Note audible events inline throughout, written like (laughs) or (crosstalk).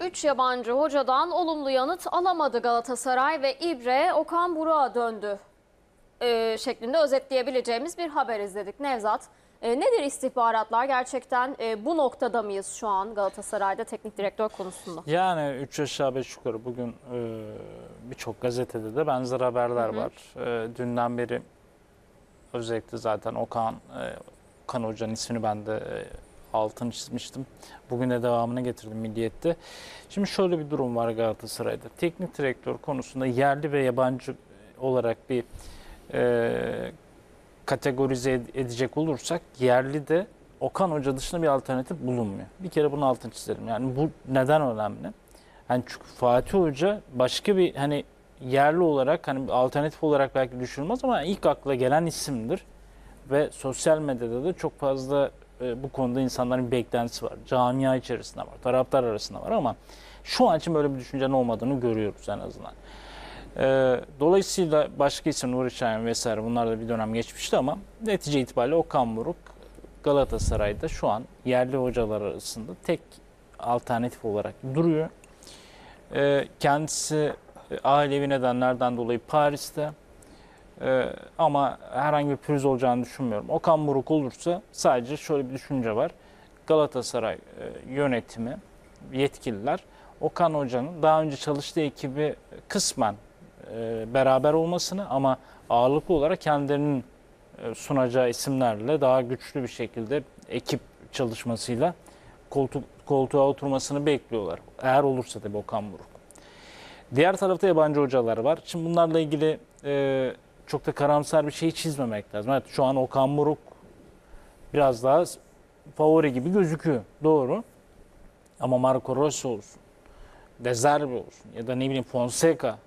Üç yabancı hocadan olumlu yanıt alamadı Galatasaray ve İbre Okan Buruk'a döndü e, şeklinde özetleyebileceğimiz bir haber izledik. Nevzat, e, nedir istihbaratlar? Gerçekten e, bu noktada mıyız şu an Galatasaray'da teknik direktör konusunda? Yani 3 aşağı 5 yukarı bugün e, birçok gazetede de benzer haberler var. E, dünden beri özellikle zaten Okan, e, Okan Hoca'nın ismini ben de e, altını çizmiştim. Bugün de devamını getirdim Milliyet'te. Şimdi şöyle bir durum var Galatasaray'da. Teknik direktör konusunda yerli ve yabancı olarak bir e, kategorize ed- edecek olursak yerli de Okan Hoca dışında bir alternatif bulunmuyor. Bir kere bunu altını çizelim. Yani bu neden önemli? Yani çünkü Fatih Hoca başka bir hani yerli olarak hani alternatif olarak belki düşünülmez ama ilk akla gelen isimdir. Ve sosyal medyada da çok fazla e, bu konuda insanların beklentisi var. Camia içerisinde var, taraftar arasında var ama şu an için böyle bir düşüncenin olmadığını görüyoruz en azından. Ee, dolayısıyla başka isim Nuri Şahin vesaire bunlar da bir dönem geçmişti ama netice itibariyle Okan Buruk Galatasaray'da şu an yerli hocalar arasında tek alternatif olarak duruyor. Ee, kendisi e, ailevi nedenlerden dolayı Paris'te Ee, ama herhangi bir pürüz olacağını düşünmüyorum. Okan Buruk olursa sadece şöyle bir düşünce var. Galatasaray e, yönetimi, yetkililer Okan Hoca'nın daha önce çalıştığı ekibi kısmen e, beraber olmasını ama ağırlıklı olarak kendilerinin e, sunacağı isimlerle daha güçlü bir şekilde ekip çalışmasıyla koltuk, koltuğa oturmasını bekliyorlar. Eğer olursa tabii Okan Buruk. Diğer tarafta yabancı hocalar var. Şimdi bunlarla ilgili e, çok da karamsar bir şey çizmemek lazım. Evet şu an Okan Buruk biraz daha favori gibi gözüküyor. Doğru. Ama Marco Rossi olsun, De Zerbi olsun ya da ne bileyim Fonseca yani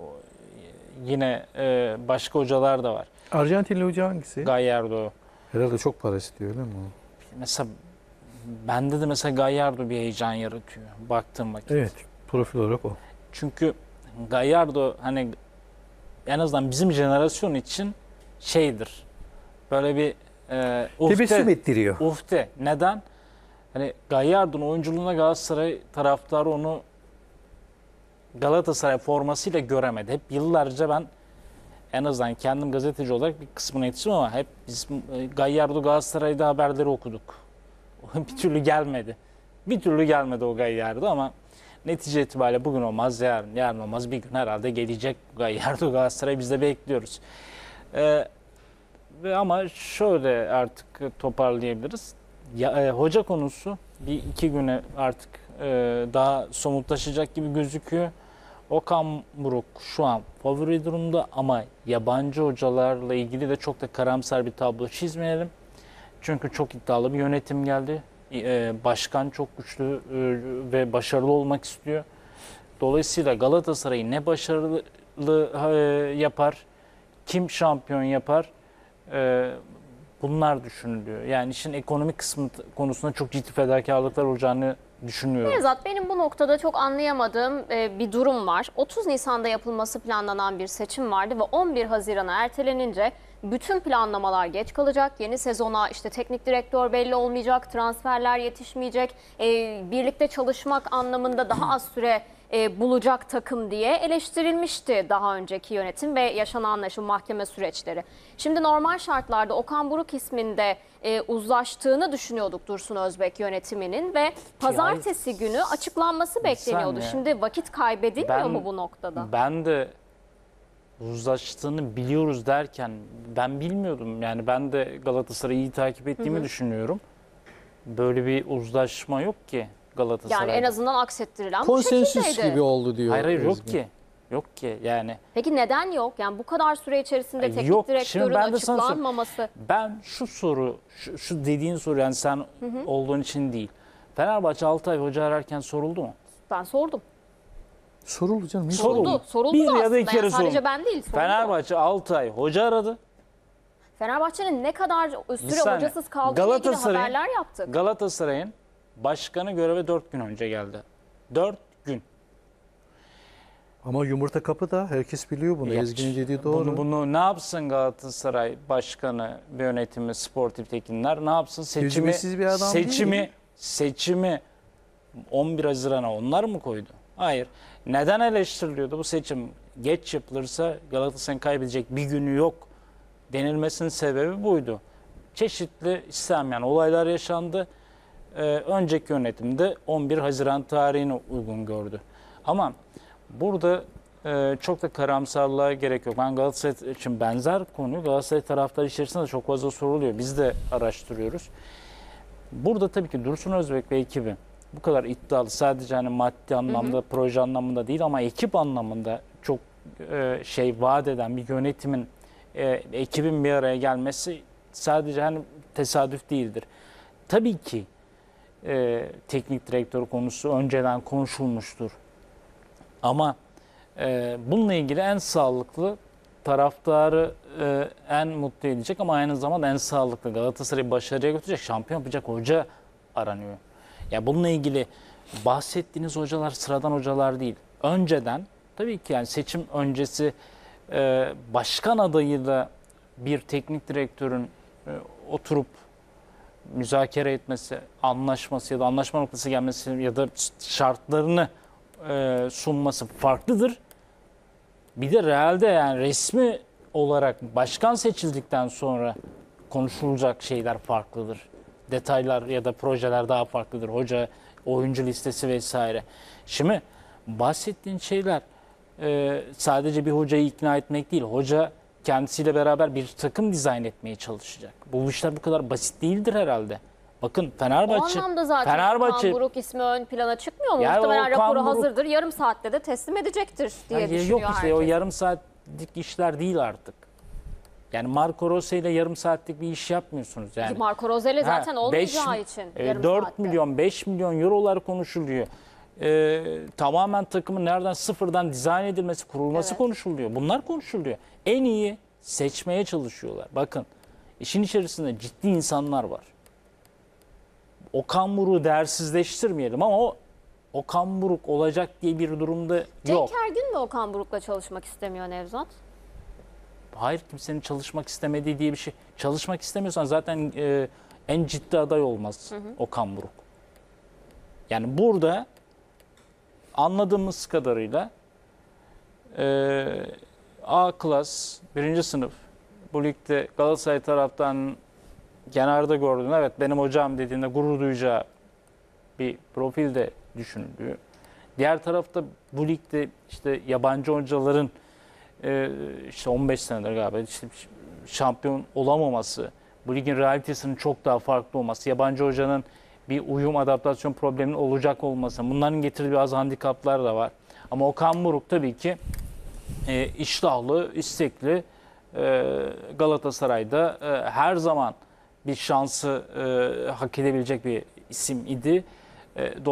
o, yine e, başka hocalar da var. Arjantinli hoca hangisi? Gallardo. Herhalde çok para istiyor değil mi? Mesela bende de mesela Gallardo bir heyecan yaratıyor baktığım vakit. Evet, profil olarak o. Çünkü Gallardo hani en azından bizim jenerasyon için şeydir. Böyle bir e, Tebessüm ufte, ettiriyor. ufte. Neden? Hani Gallardo'nun oyunculuğuna Galatasaray taraftarı onu Galatasaray formasıyla göremedi. Hep yıllarca ben en azından kendim gazeteci olarak bir kısmını yetiştim ama hep biz e, Gallardo Galatasaray'da haberleri okuduk. (laughs) bir türlü gelmedi. Bir türlü gelmedi o Gallardo ama netice itibariyle bugün olmaz, yarın, yarın olmaz. Bir gün herhalde gelecek Gallardo (laughs) Galatasaray biz de bekliyoruz. Ee, ama şöyle artık toparlayabiliriz. Ya, e, hoca konusu bir iki güne artık e, daha somutlaşacak gibi gözüküyor. Okan Buruk şu an favori durumda ama yabancı hocalarla ilgili de çok da karamsar bir tablo çizmeyelim. Çünkü çok iddialı bir yönetim geldi. E, Başkan çok güçlü e, ve başarılı olmak istiyor. Dolayısıyla Galatasaray'ı ne başarılı e, yapar, kim şampiyon yapar bunlar düşünülüyor. Yani işin ekonomik kısmı konusunda çok ciddi fedakarlıklar olacağını düşünüyorum. Nevzat benim bu noktada çok anlayamadığım e, bir durum var. 30 Nisan'da yapılması planlanan bir seçim vardı ve 11 Haziran'a ertelenince bütün planlamalar geç kalacak. Yeni sezona işte teknik direktör belli olmayacak, transferler yetişmeyecek, e, birlikte çalışmak anlamında daha az süre e, bulacak takım diye eleştirilmişti daha önceki yönetim ve yaşanan şu mahkeme süreçleri. Şimdi normal şartlarda Okan Buruk isminde e, uzlaştığını düşünüyorduk Dursun Özbek yönetiminin ve pazartesi günü açıklanması bekleniyordu. Şimdi vakit kaybedilmiyor Ben- mu bu noktada? Ben de uzlaştığını biliyoruz derken ben bilmiyordum. Yani ben de Galatasaray'ı iyi takip ettiğimi düşünüyorum. Böyle bir uzlaşma yok ki Galatasaray'da. Yani en azından aksettirilen bu Konsensüs şekildeydi. gibi oldu diyor. Hayır hayır yok ki. Yok ki yani. Peki neden yok? Yani bu kadar süre içerisinde Ay, teknik yok. Şimdi direktörün ben de sana sor- açıklanmaması. Ben şu soru, şu, şu dediğin soru yani sen olduğun için değil. Fenerbahçe 6 ay hoca ararken soruldu mu? Ben sordum. Soruldu canım. Soruldu. Soruldu. Soruldu Bir da ya da aslında. iki Yani kere sadece soruldu. ben değil. Soruldu. Fenerbahçe 6 ay hoca aradı. Fenerbahçe'nin ne kadar süre saniye. hocasız kaldığı ile ilgili Galatasaray'ın- haberler yaptık. Galatasaray'ın başkanı göreve 4 gün önce geldi. 4 gün. Ama yumurta kapıda herkes biliyor bunu. Ya, Ezgi'nin dediği doğru. Bunu, bunu ne yapsın Galatasaray başkanı, yönetimi, sportif tekinler ne yapsın? Seçimi, bir adam değil seçimi, mi? seçimi 11 Haziran'a onlar mı koydu? Hayır. Neden eleştiriliyordu bu seçim? Geç yapılırsa Galatasaray'ın kaybedecek bir günü yok denilmesinin sebebi buydu. Çeşitli istenmeyen olaylar yaşandı. Ee, önceki yönetimde 11 Haziran tarihini uygun gördü. Ama burada e, çok da karamsarlığa gerek yok. Ben Galatasaray için benzer konuyu Galatasaray taraftarı içerisinde de çok fazla soruluyor. Biz de araştırıyoruz. Burada tabii ki Dursun Özbek ve ekibi bu kadar iddialı sadece hani maddi anlamda, proje anlamında değil ama ekip anlamında çok e, şey vaat eden bir yönetimin e, ekibin bir araya gelmesi sadece hani tesadüf değildir. Tabii ki e, teknik direktör konusu önceden konuşulmuştur. Ama e, bununla ilgili en sağlıklı taraftarı e, en mutlu edecek ama aynı zamanda en sağlıklı Galatasaray'ı başarıya götürecek, şampiyon yapacak hoca aranıyor. Ya bununla ilgili bahsettiğiniz hocalar sıradan hocalar değil. Önceden tabii ki yani seçim öncesi e, başkan adayıyla bir teknik direktörün e, oturup müzakere etmesi, anlaşması ya da anlaşma noktası gelmesi ya da şartlarını e, sunması farklıdır. Bir de realde yani resmi olarak başkan seçildikten sonra konuşulacak şeyler farklıdır. Detaylar ya da projeler daha farklıdır. Hoca, oyuncu listesi vesaire. Şimdi bahsettiğin şeyler e, sadece bir hocayı ikna etmek değil. Hoca kendisiyle beraber bir takım dizayn etmeye çalışacak. Bu işler bu kadar basit değildir herhalde. Bakın O Fenerbahçe anlamda zaten Fenerbahçe Okan Buruk ismi ön plana çıkmıyor mu? Yani Muhtemelen Okan raporu Buruk- hazırdır. Yarım saatte de teslim edecektir diye Ya düşünüyor yok işte herkes. o yarım saatlik işler değil artık. Yani Marco Rose ile yarım saatlik bir iş yapmıyorsunuz yani. Marco Roselle Ha, zaten beş- olmayacağı için e, yarım 4 saatte. milyon 5 milyon eurolar konuşuluyor. E, tamamen takımın nereden sıfırdan dizayn edilmesi, kurulması Evet. konuşuluyor. Bunlar konuşuluyor. En iyi seçmeye çalışıyorlar. Bakın işin içerisinde ciddi insanlar var. Okan Buruk'u değersizleştirmeyelim ama o Okan Buruk olacak diye bir durumda yok. Cenk Ergün mü Okan Buruk'la çalışmak istemiyor Nevzat? Hayır kimsenin çalışmak istemediği diye bir şey. Çalışmak istemiyorsan zaten e, en ciddi aday olmaz Okan Buruk. Yani burada anladığımız kadarıyla e, A klas birinci sınıf bu ligde Galatasaray taraftan kenarda gördüğün evet benim hocam dediğinde gurur duyacağı bir profil de düşünülüyor. Diğer tarafta bu ligde işte yabancı hocaların e, işte 15 senedir galiba işte şampiyon olamaması, bu ligin realitesinin çok daha farklı olması, yabancı hocanın bir uyum adaptasyon probleminin olacak olması, bunların getirdiği bazı handikaplar da var. Ama Okan Buruk tabii ki e, iştahlı, istekli e, Galatasaray'da e, her zaman bir şansı e, hak edebilecek bir isim idi. E, dolayısıyla